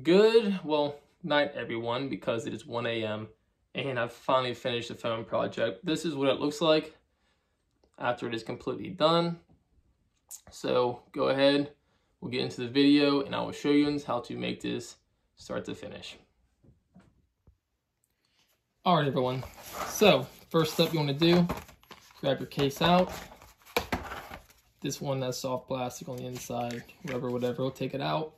Good, well, night everyone, because it is 1 a.m. and I've finally finished the phone project. This is what it looks like after it is completely done. So go ahead, we'll get into the video and I will show you how to make this start to finish. All right, everyone. So first step you want to do, grab your case out. This one that's soft plastic on the inside, rubber, whatever, we'll take it out.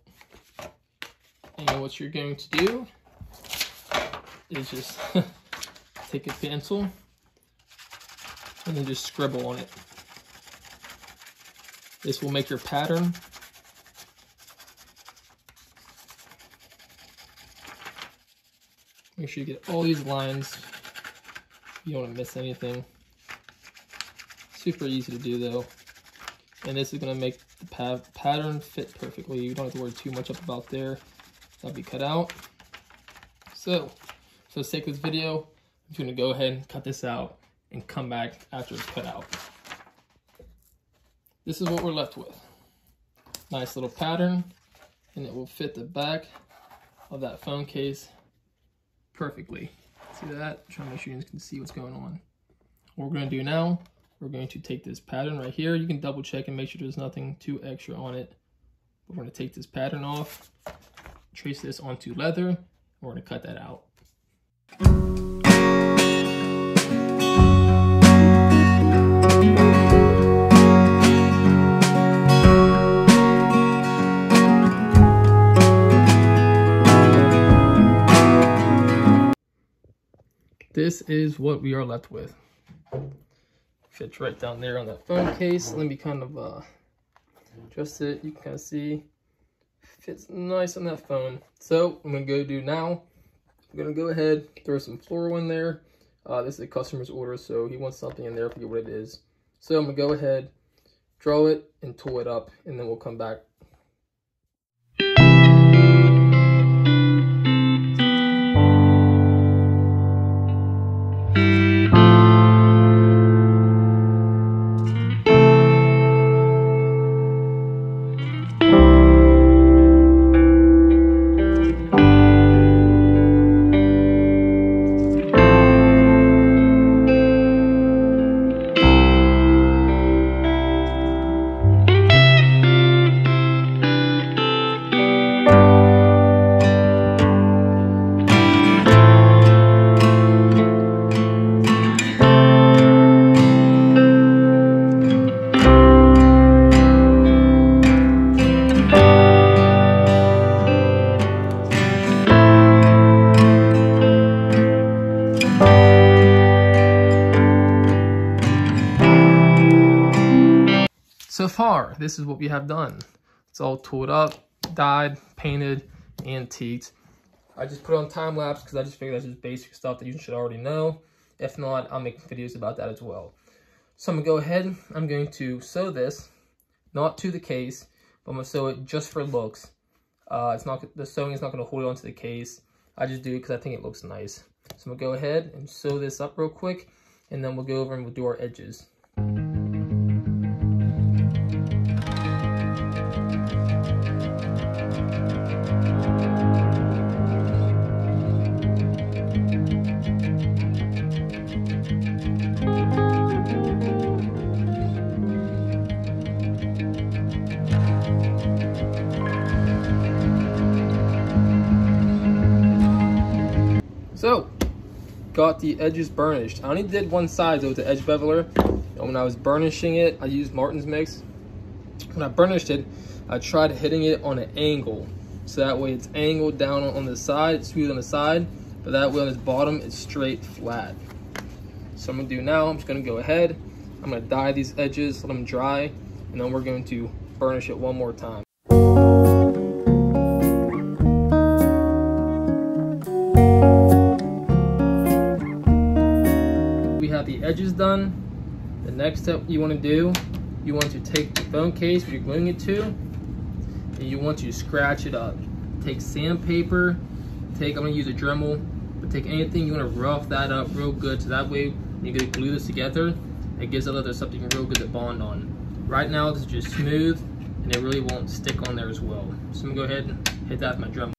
What you're going to do is just take a pencil and then just scribble on it. This will make your pattern. Make sure you get all these lines. You don't want to miss anything. Super easy to do though. And this is going to make the pa pattern fit perfectly. You don't have to worry too much up about there. That'll be cut out. So, for the sake of this video, I'm just to go ahead and cut this out and come back after it's cut out. This is what we're left with. Nice little pattern, and it will fit the back of that phone case perfectly. See that? Trying to make sure you guys can see what's going on. What we're to do now, we're going to take this pattern right here. You can double check and make sure there's nothing too extra on it. We're to take this pattern off trace this onto leather, we're gonna cut that out. This is what we are left with. Fits right down there on that phone case. Let me kind of uh, adjust it. You can kind of see fits nice on that phone. So I'm gonna go do now. I'm gonna go ahead, throw some floral in there. Uh, this is a customer's order, so he wants something in there, I forget what it is. So I'm gonna go ahead, draw it and tool it up, and then we'll come back So far, this is what we have done. It's all tooled up, dyed, painted, antiqued. I just put on time lapse because I just figured that's just basic stuff that you should already know. If not, I'll make videos about that as well. So I'm gonna go ahead, I'm going to sew this, not to the case, but I'm gonna sew it just for looks. Uh, it's not The sewing is not gonna hold on to the case. I just do it because I think it looks nice. So I'm gonna go ahead and sew this up real quick, and then we'll go over and we'll do our edges. Got the edges burnished. I only did one side though with the edge beveler. And when I was burnishing it, I used Martin's Mix. When I burnished it, I tried hitting it on an angle. So that way it's angled down on the side, smooth on the side, but that way on its bottom, it's straight flat. So I'm gonna do now, I'm just gonna go ahead, I'm gonna dye these edges, let them dry, and then we're going to burnish it one more time. Got the edges done, the next step you want to do, you want to take the phone case you're gluing it to, and you want to scratch it up. Take sandpaper, take, I'm going to use a Dremel, but take anything, you want to rough that up real good, so that way when you glue this together, it gives it leather something real good to bond on. Right now, this is just smooth, and it really won't stick on there as well. So I'm going to go ahead and hit that with my Dremel.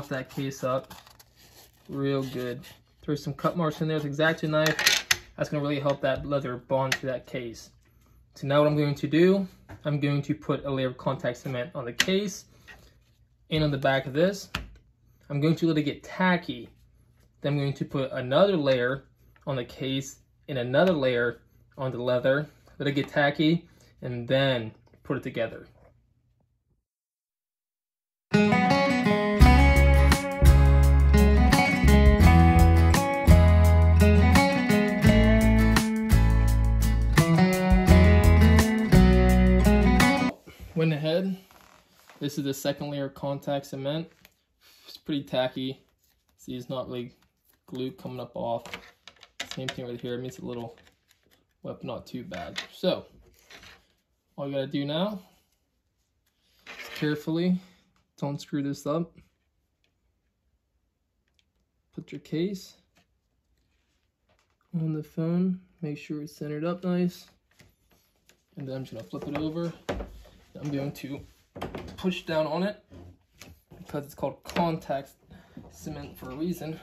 Rough that case up. Real good. Throw some cut marks in there with X-Acto knife. That's gonna really help that leather bond to that case. So now what I'm going to do, I'm going to put a layer of contact cement on the case and on the back of this. I'm going to let it get tacky. Then I'm going to put another layer on the case and another layer on the leather. Let it get tacky and then put it together. Went ahead. This is the second layer of contact cement. It's pretty tacky. See, it's not really glue coming up off. Same thing right here. It means a little wet, not too bad. So, all you gotta do now is carefully don't screw this up. Put your case on the phone. Make sure it's centered up nice. And then I'm just gonna flip it over. I'm going to push down on it because it's called contact cement for a reason.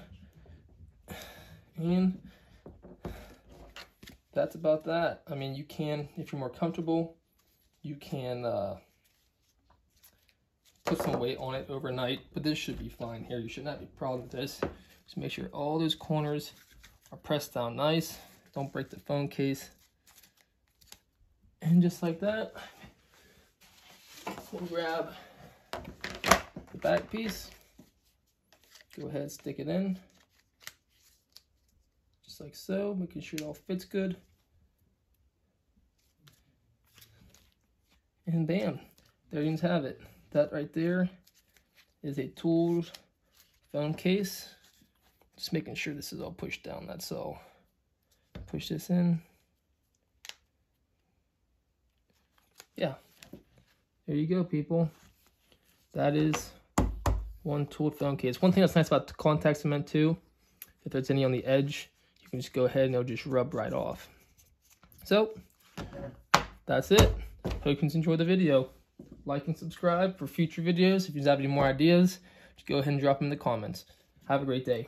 And that's about that. I mean, you can, if you're more comfortable, you can uh, put some weight on it overnight, but this should be fine here. You shouldn't have any problem with this. Just make sure all those corners are pressed down nice. Don't break the phone case. And just like that, we'll grab the back piece. Go ahead, stick it in. Just like so, making sure it all fits good. And bam, there you have it. That right there is a tooled phone case. Just making sure this is all pushed down, that's all. Push this in. Yeah, there you go, people. That is one tooled phone case. One thing that's nice about contact cement too, if there's any on the edge, you can just go ahead and it'll just rub right off. So, that's it. Hope you can enjoy the video like and subscribe for future videos. If you have any more ideas, just go ahead and drop them in the comments. Have a great day.